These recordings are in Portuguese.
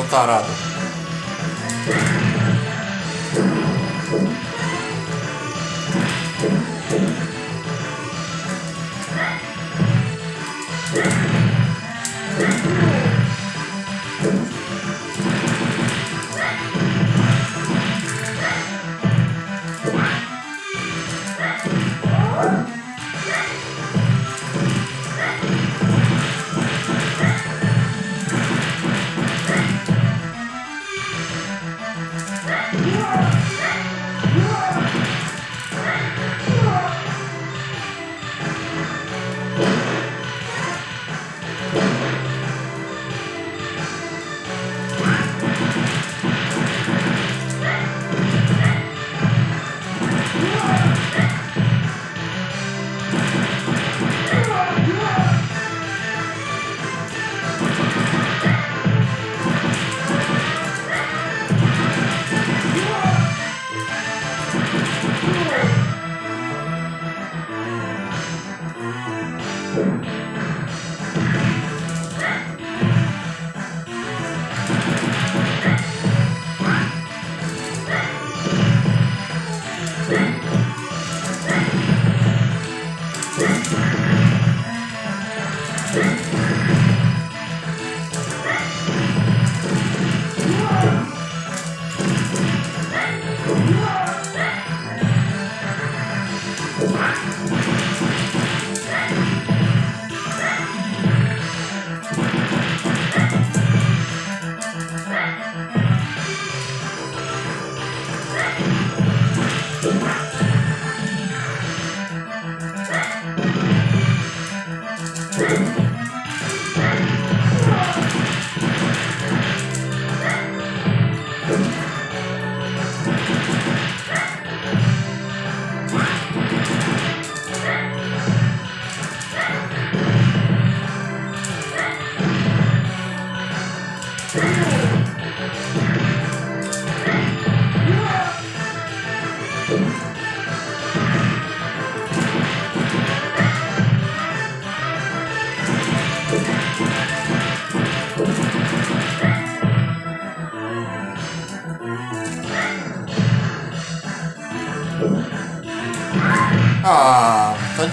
Eu sou tarado.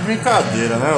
Brincadeira, né,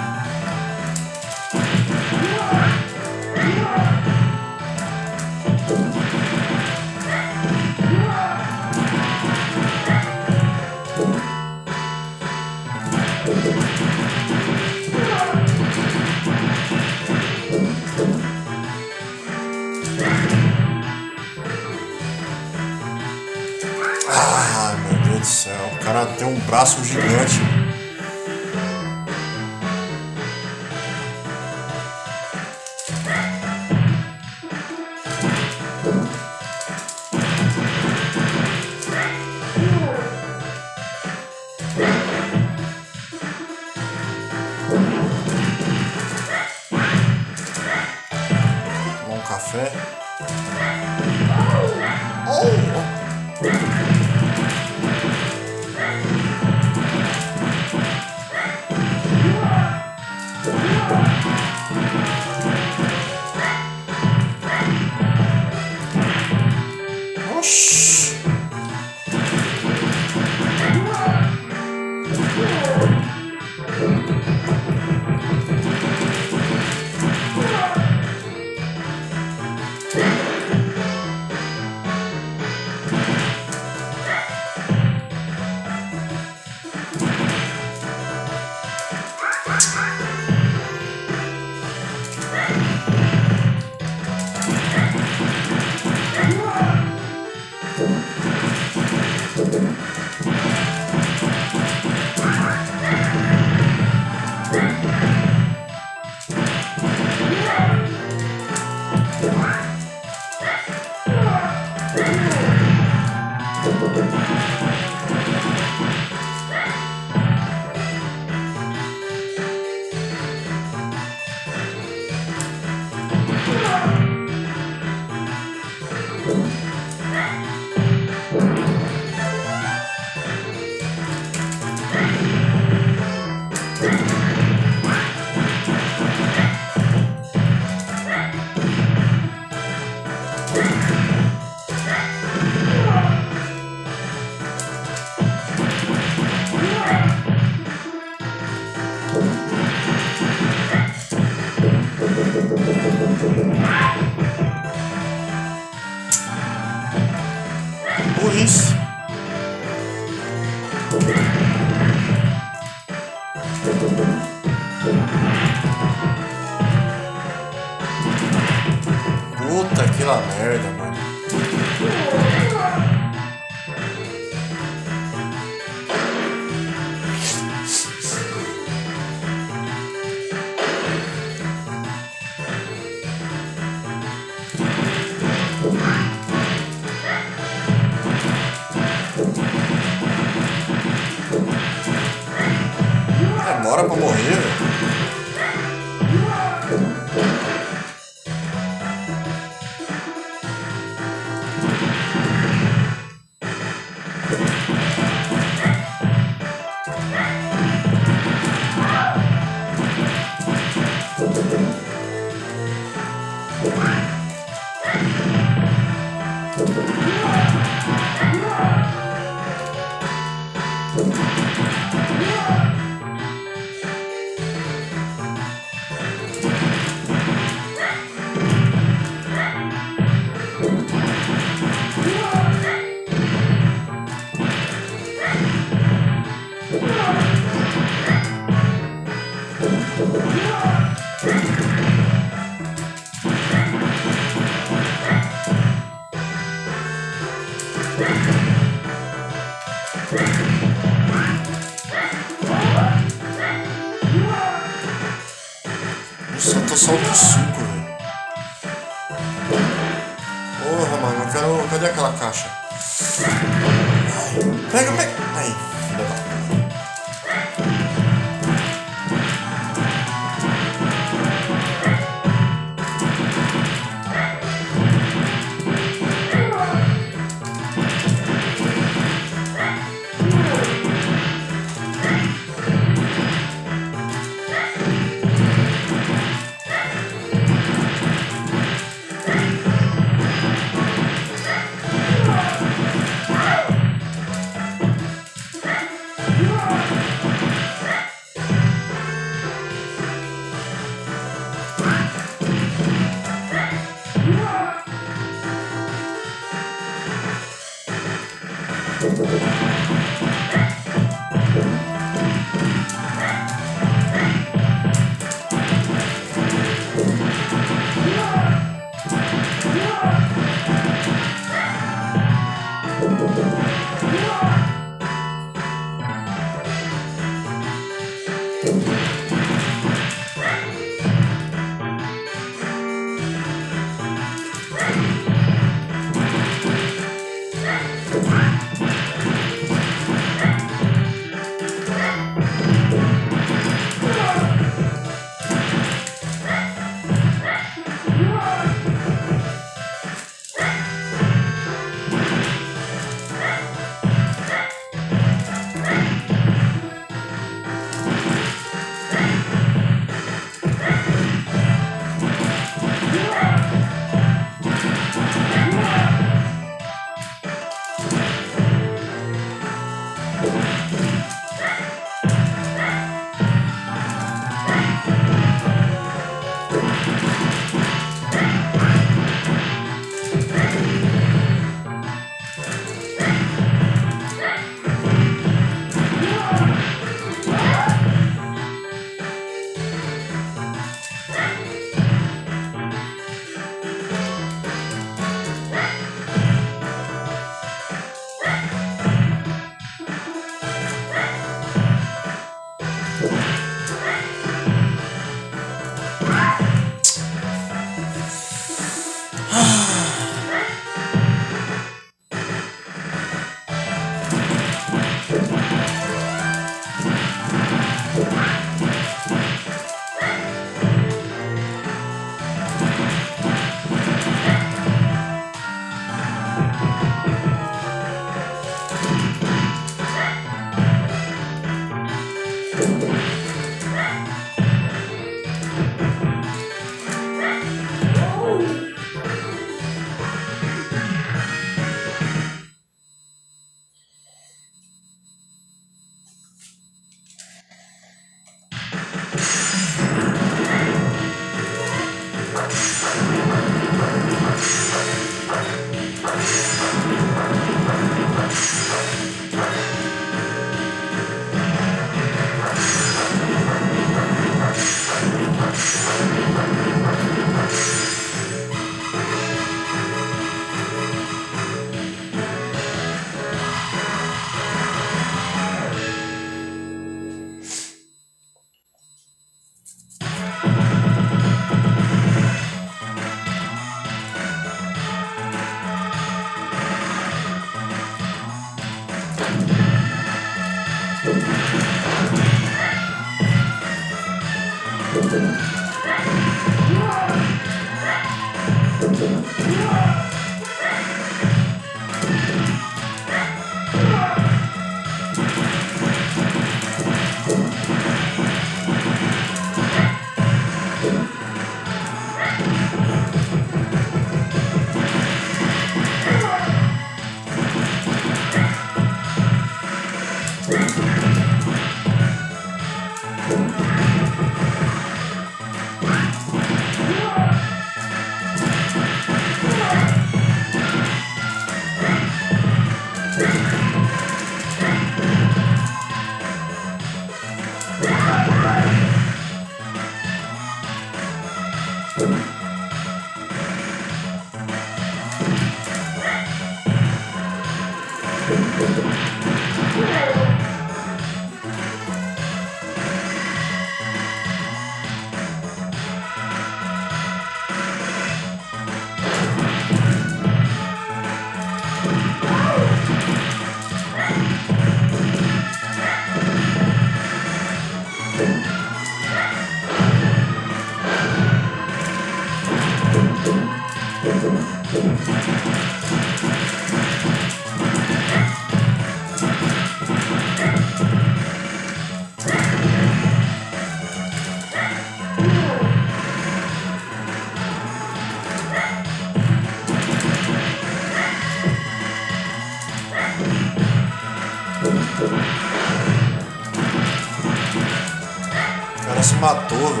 matou, velho.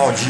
chodzi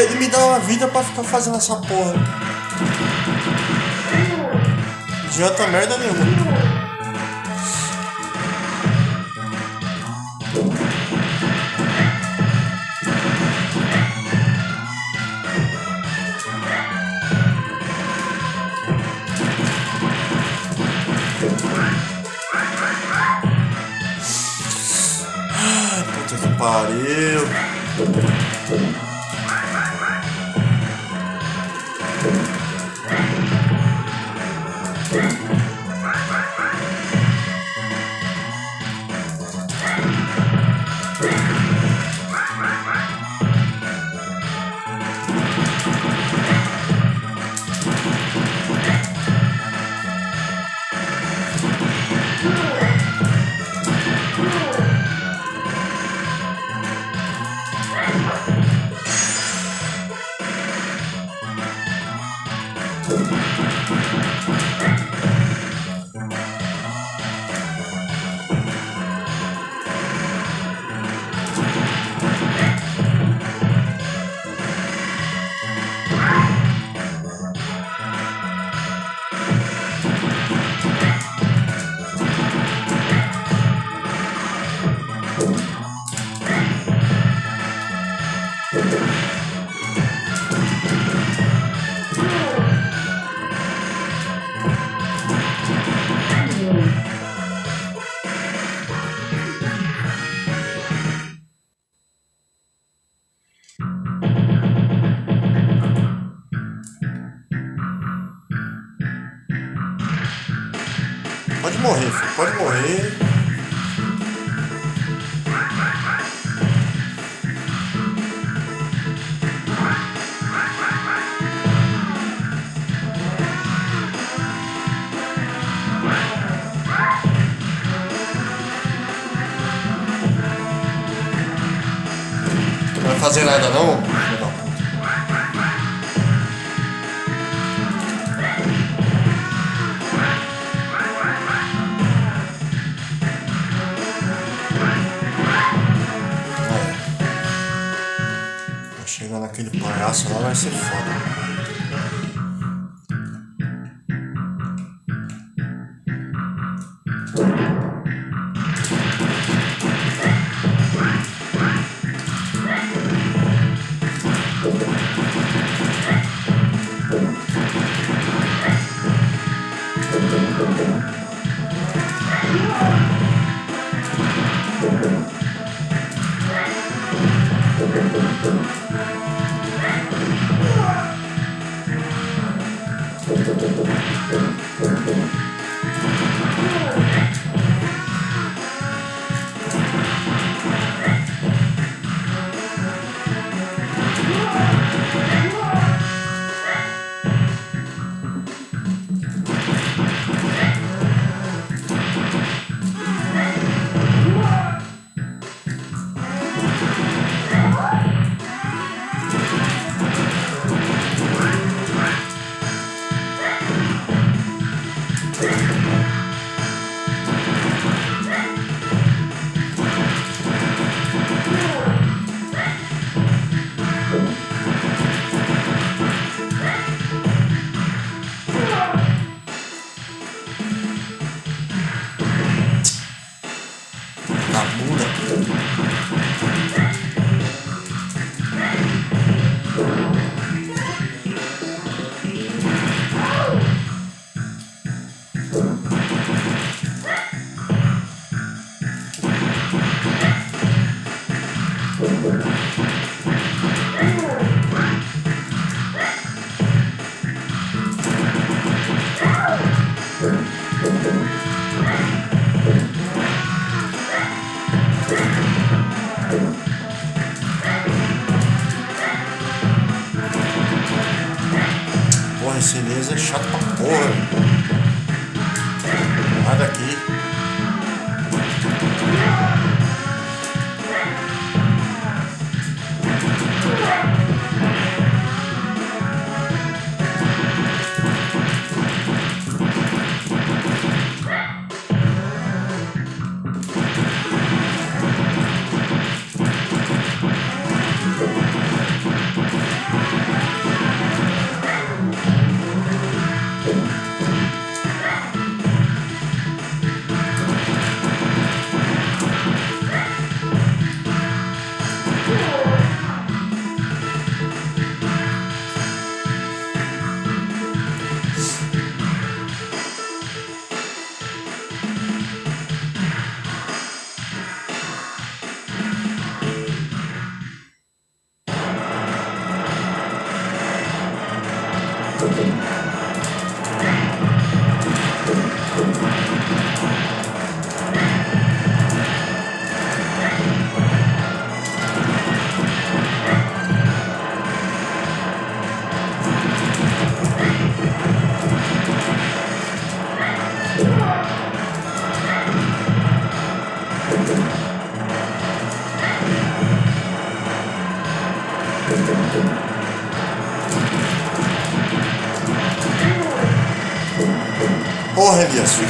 Ele me dá uma vida pra ficar fazendo essa porra. Adianta merda nenhuma.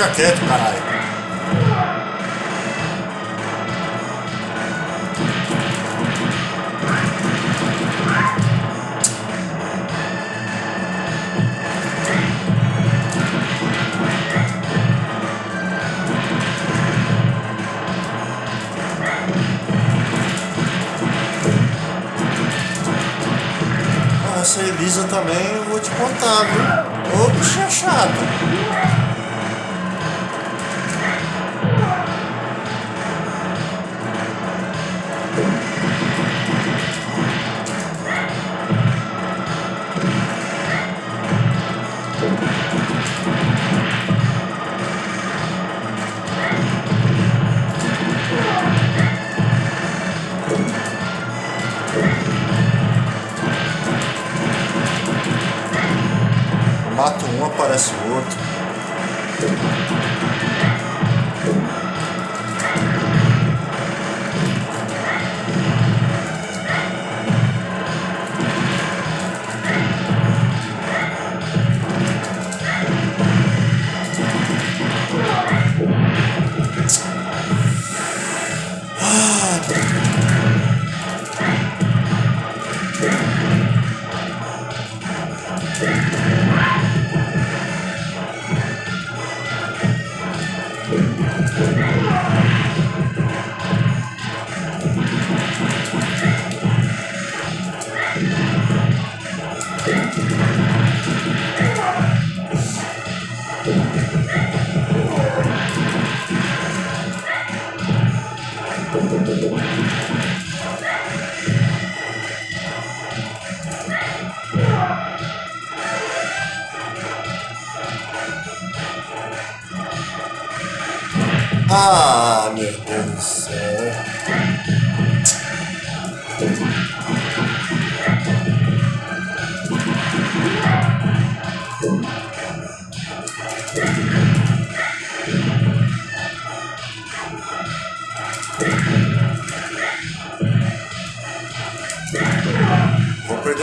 Fica quieto, cara.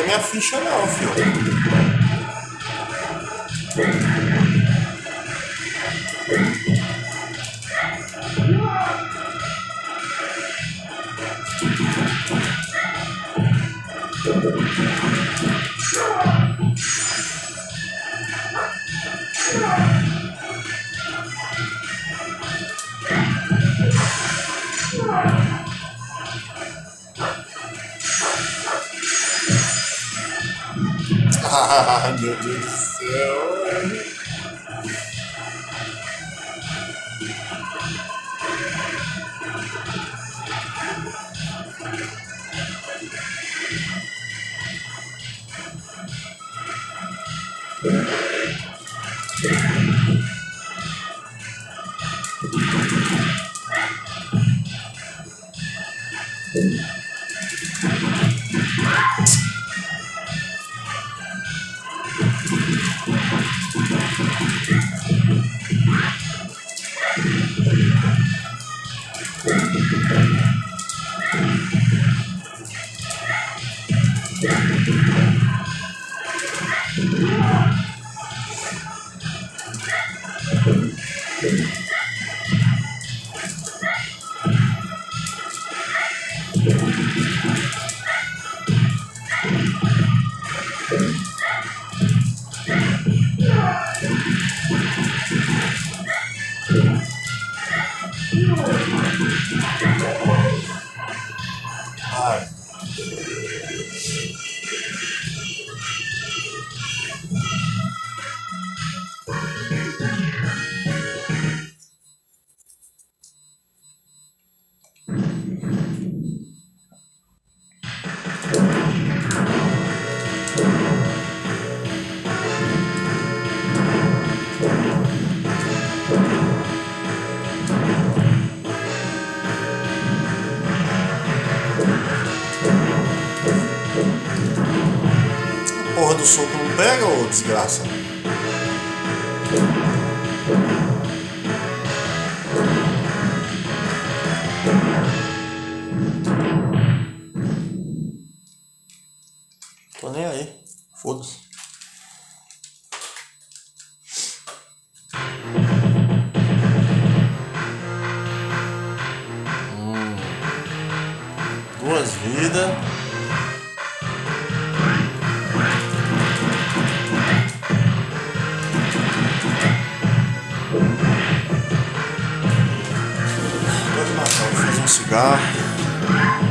minha ficha não, filho. yeah. desgraça. Vou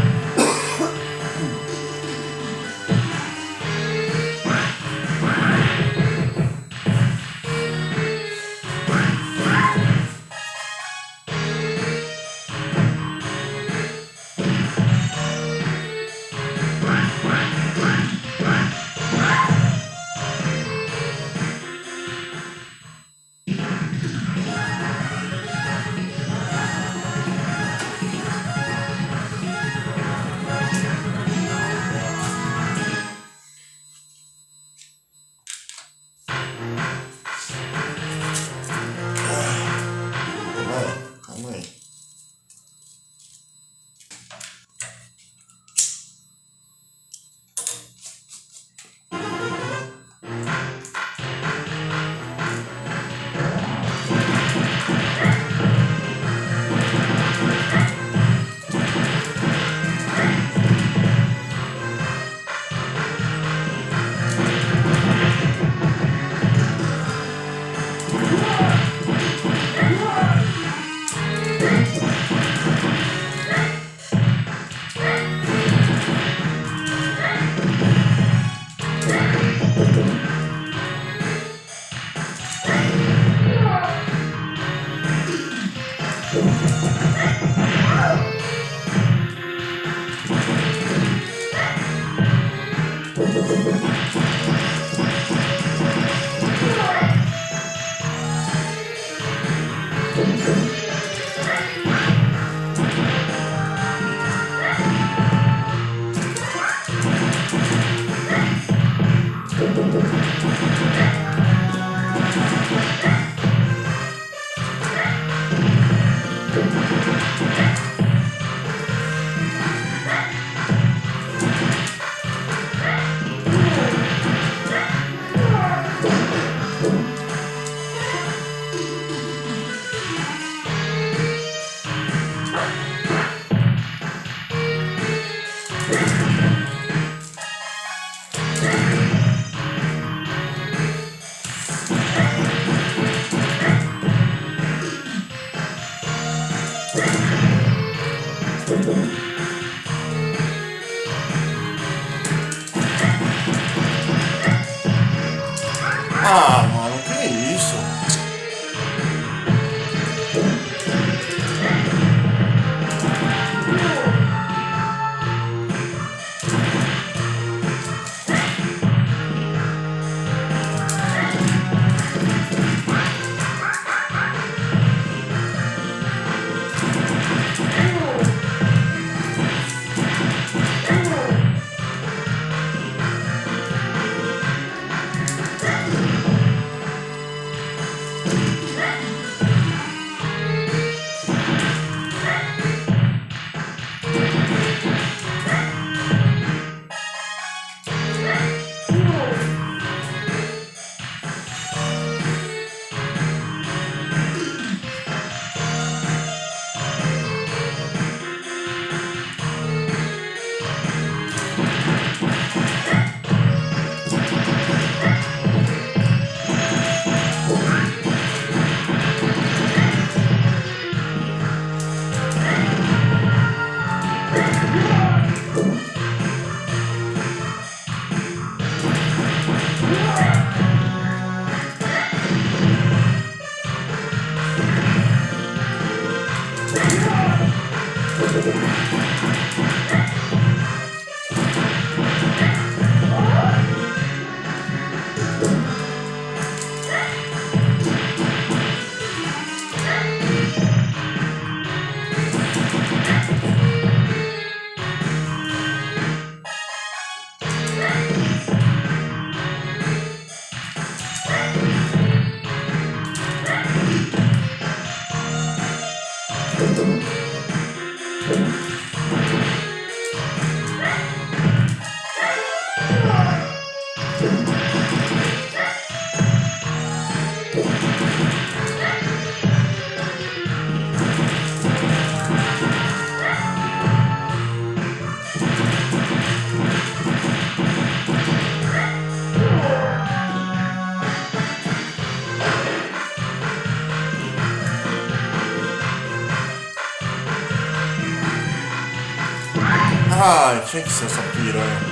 Tinha que ser essa piranha.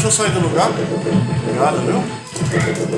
Deixa eu sair do lugar. Obrigado, viu?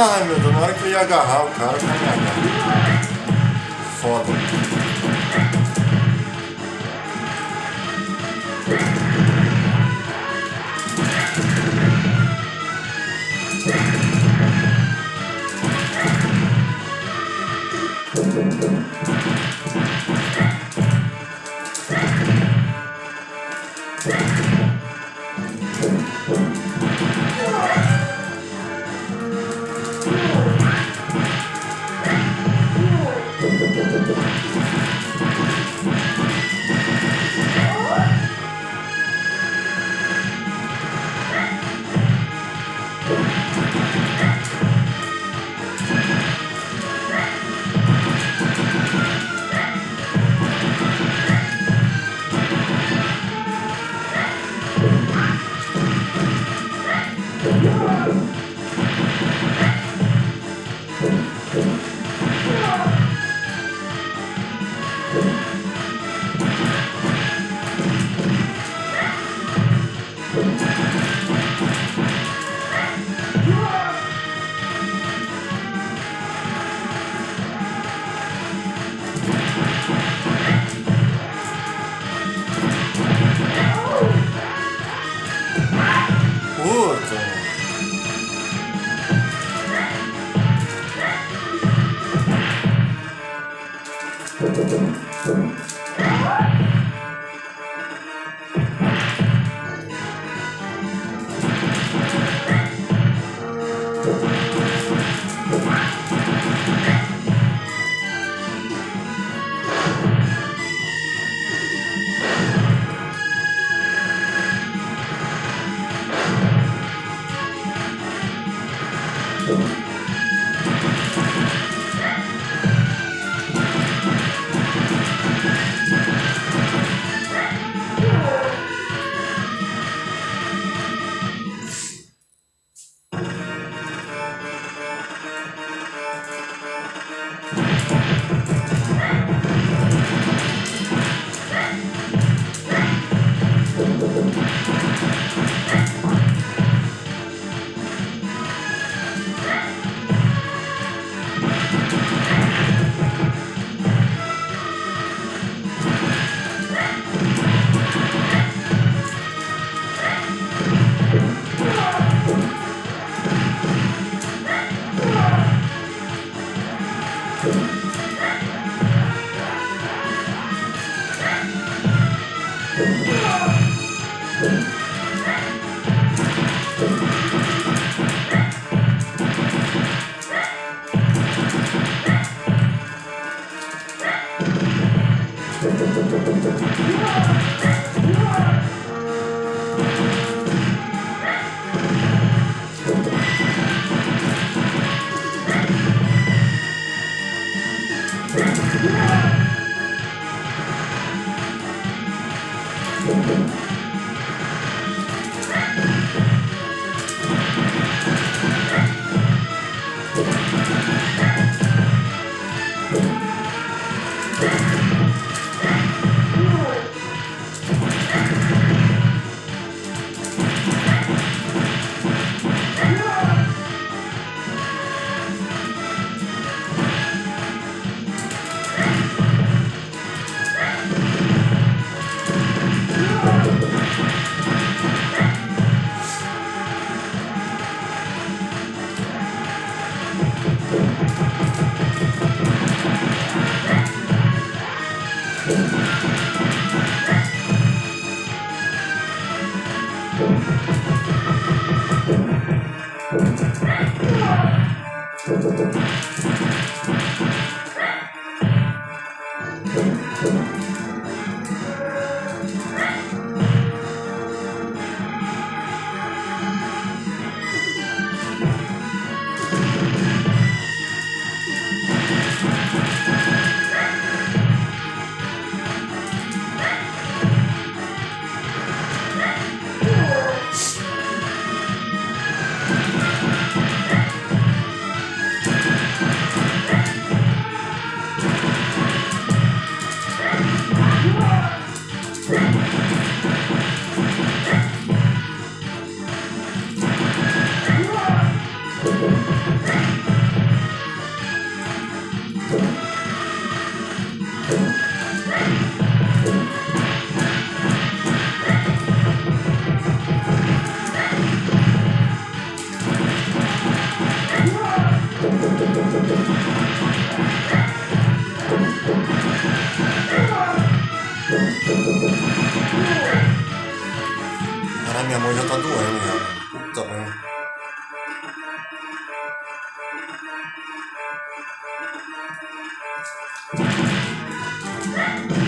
Ai meu Deus, na hora que eu ia agarrar o cara, eu ia agarrar. Foda. Bye.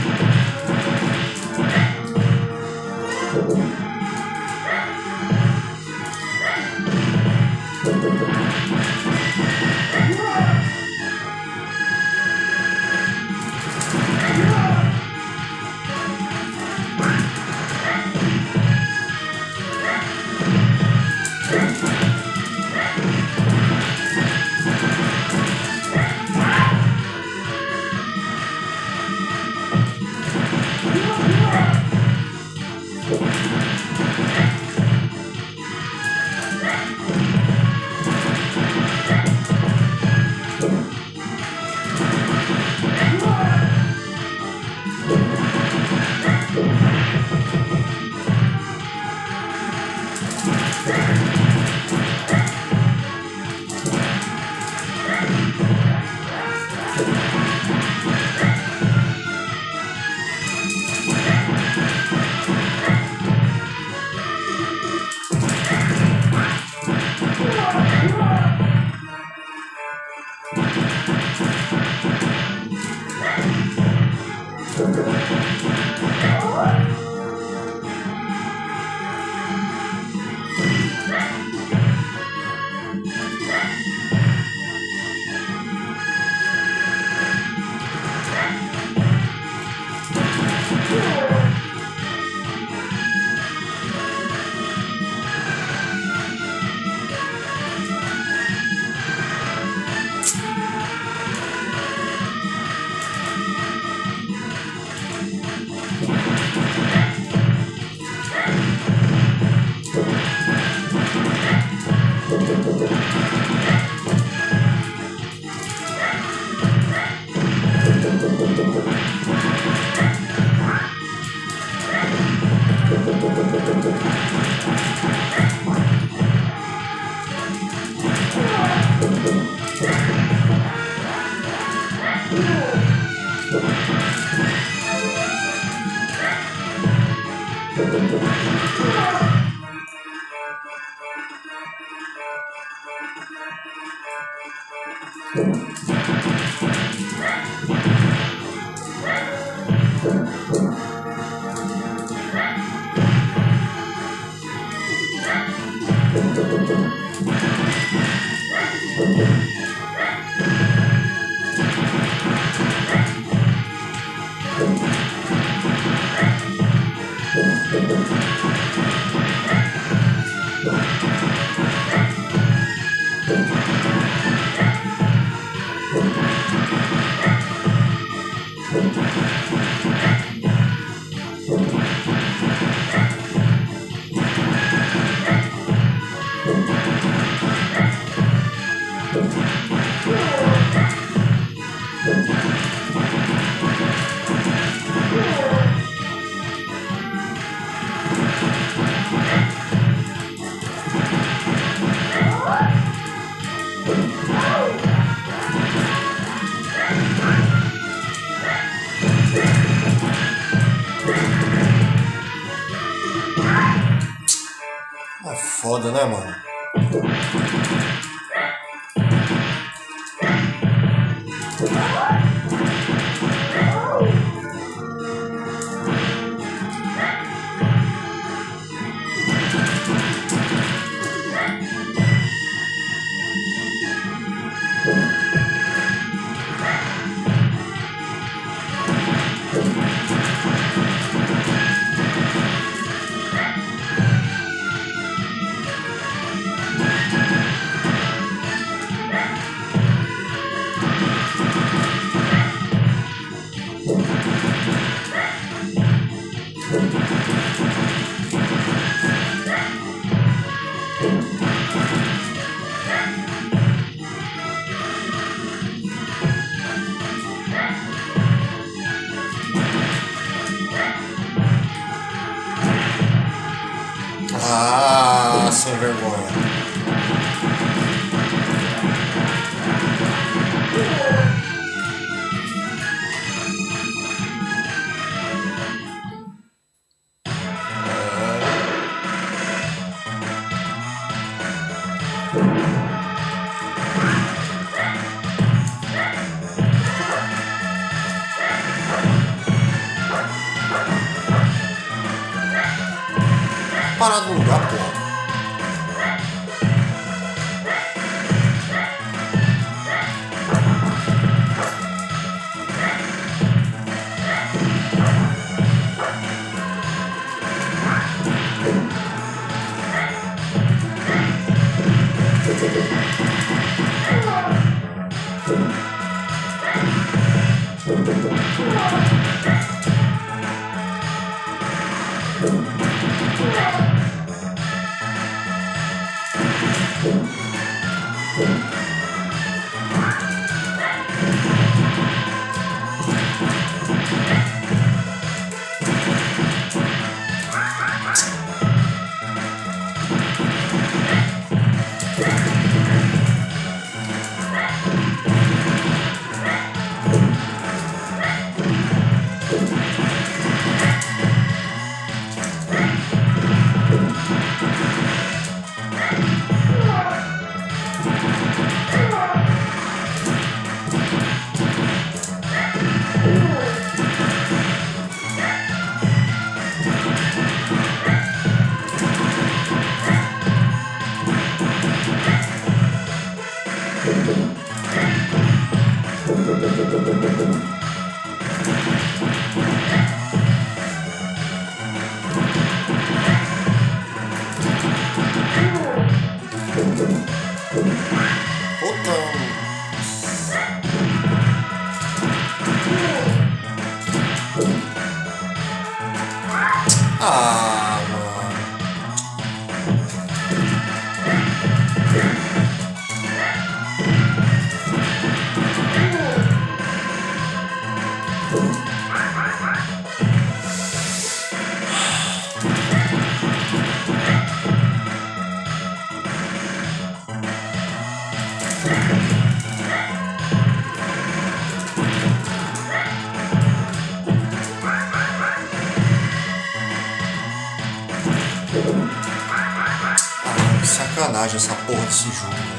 Ah, que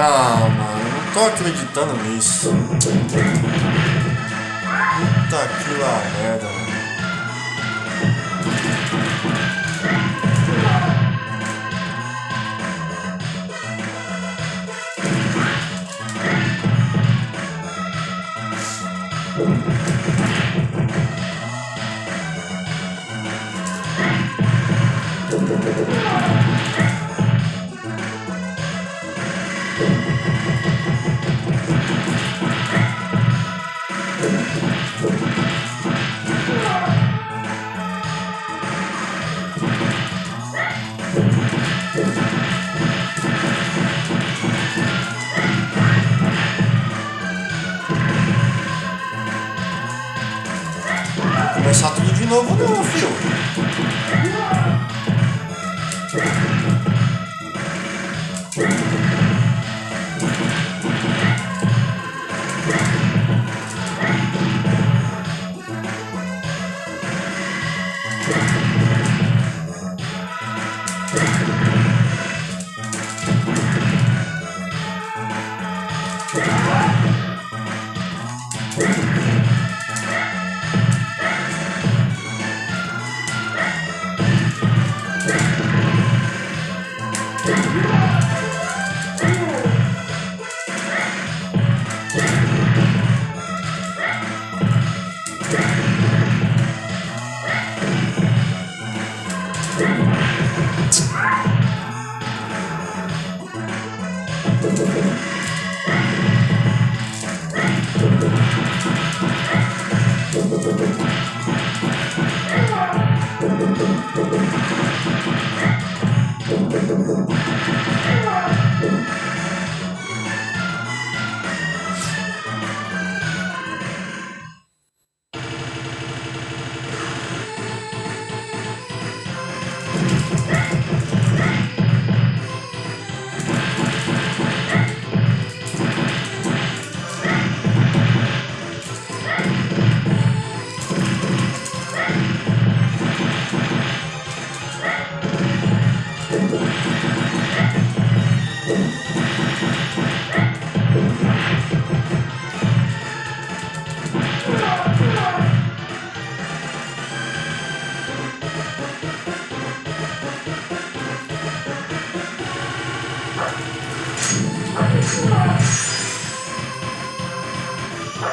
Ah, mano, não tô acreditando nisso. Puta que lá merda, mano. Não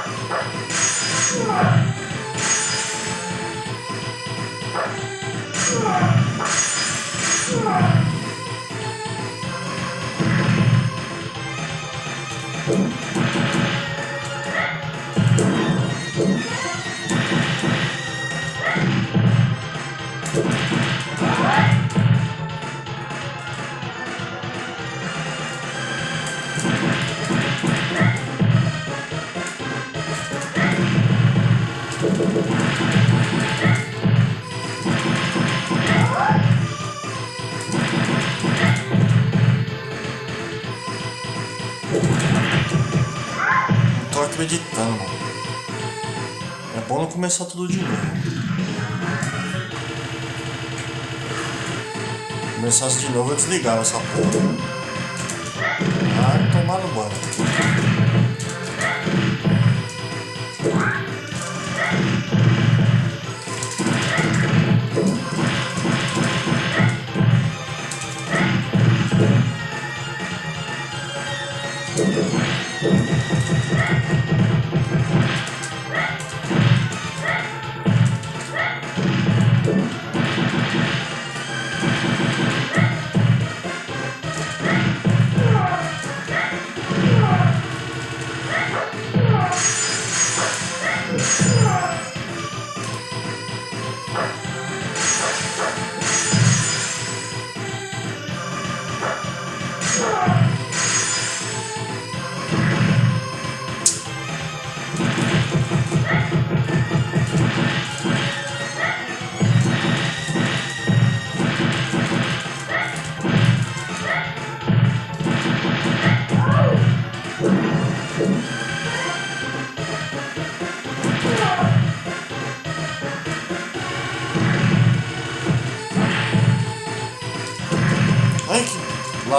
começar tudo de novo. Começasse de novo eu desligava essa porra.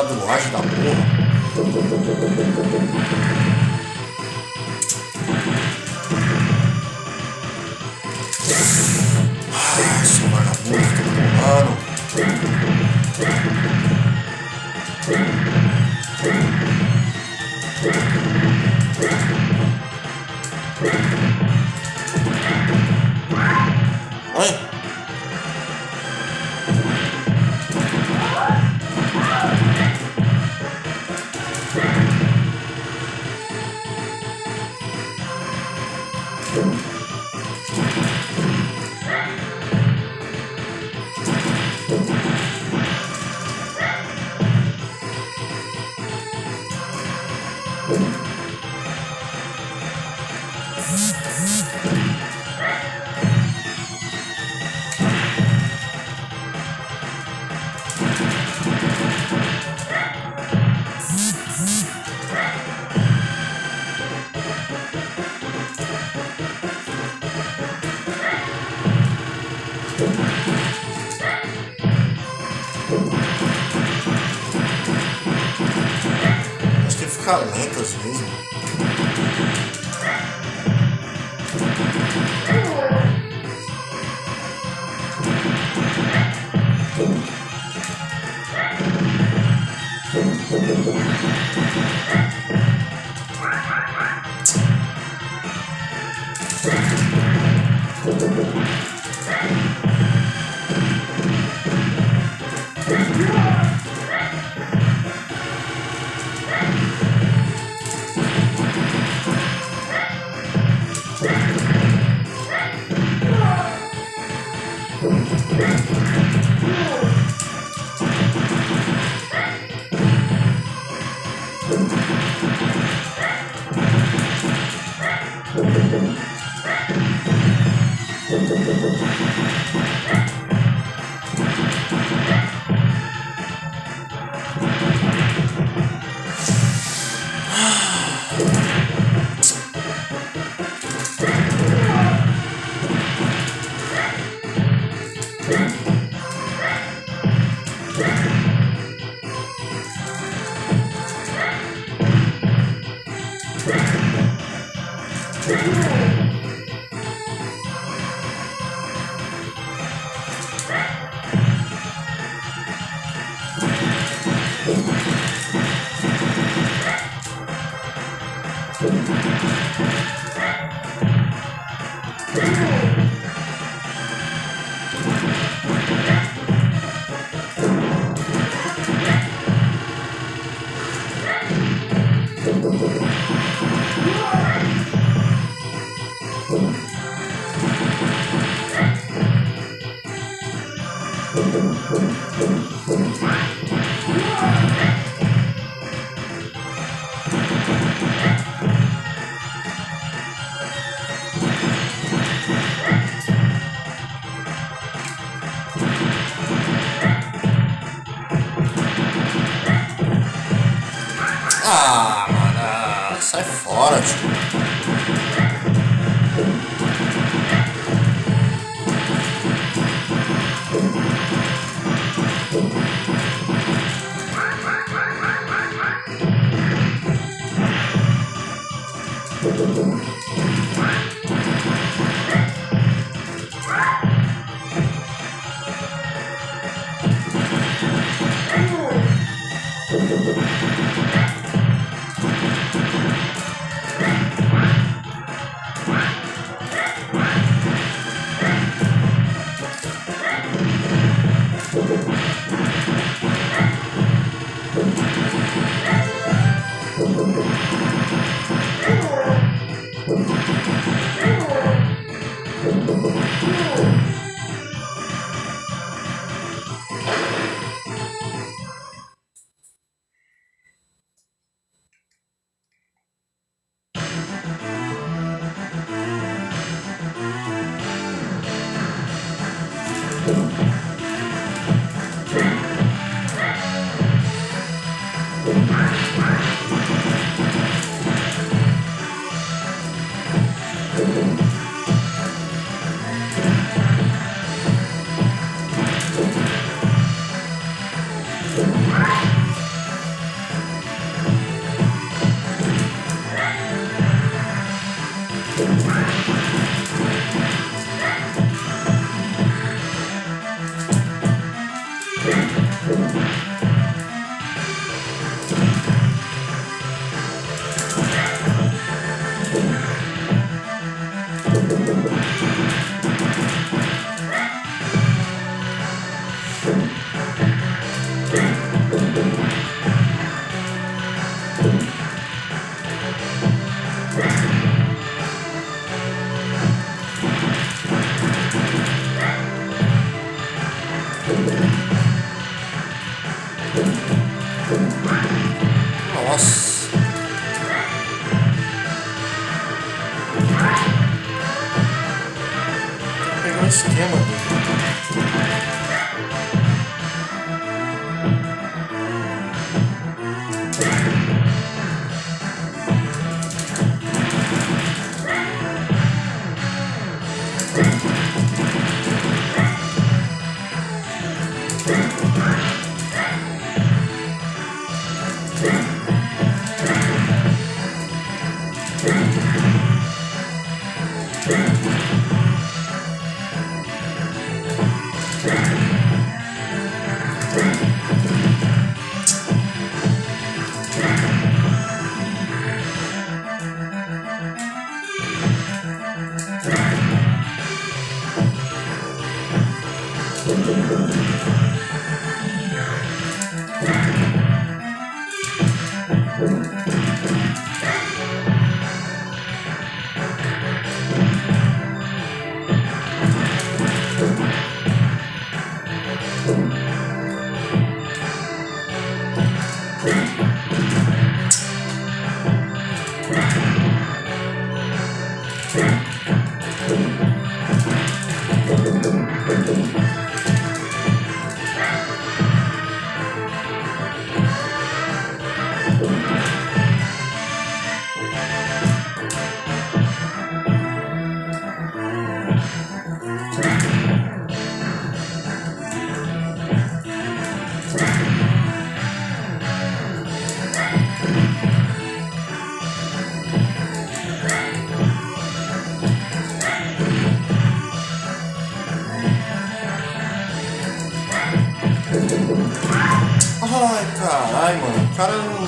Ai que ladroagem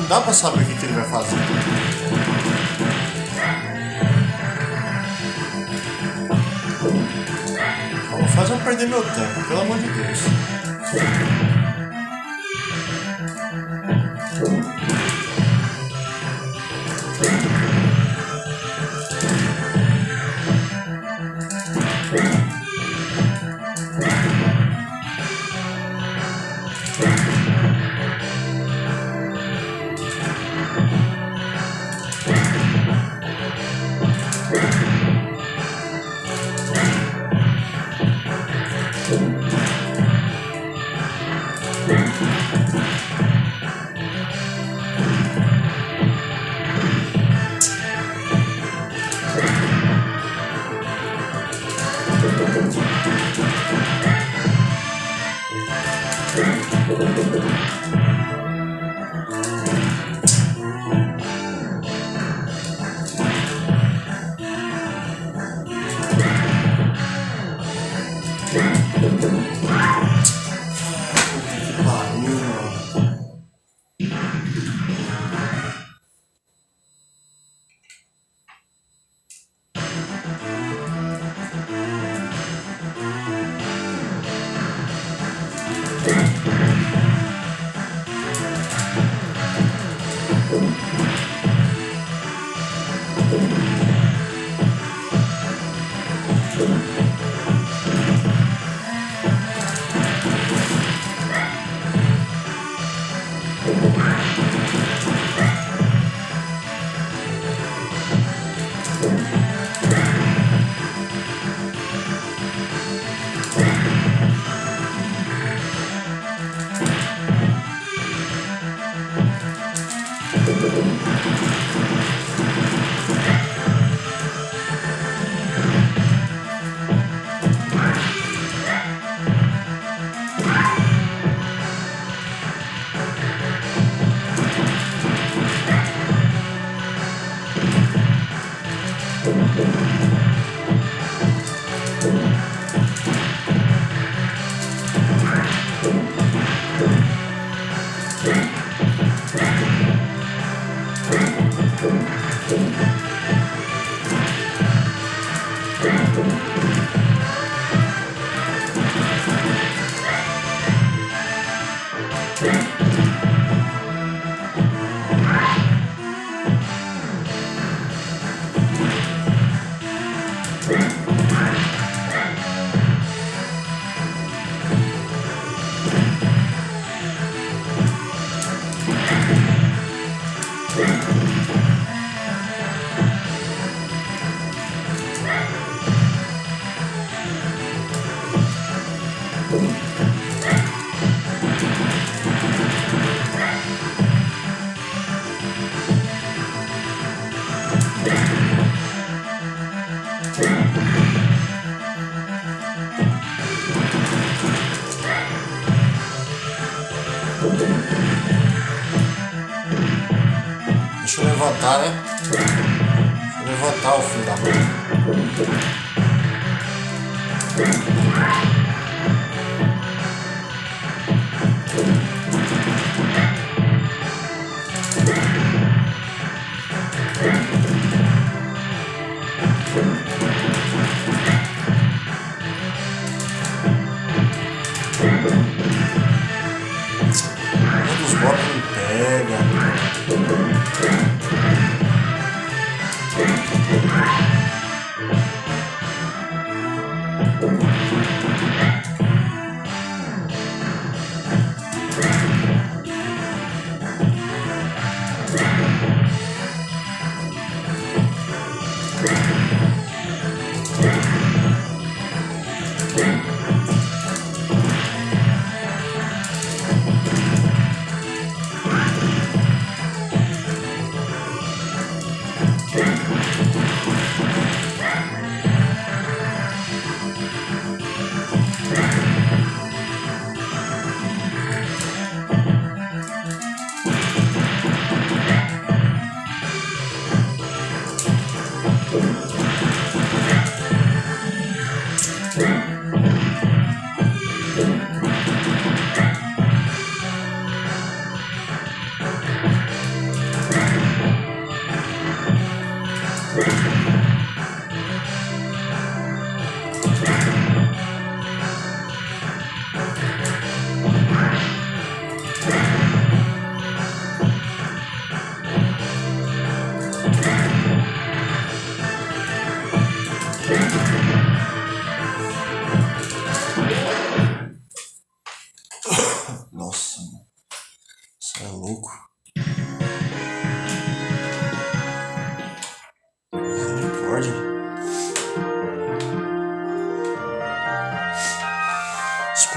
dá pra saber o que, que ele vai fazer. Não faz eu perder meu tempo, pelo amor de Deus. Deixa eu levantar o filho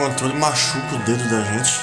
controle machuca o dedo da gente.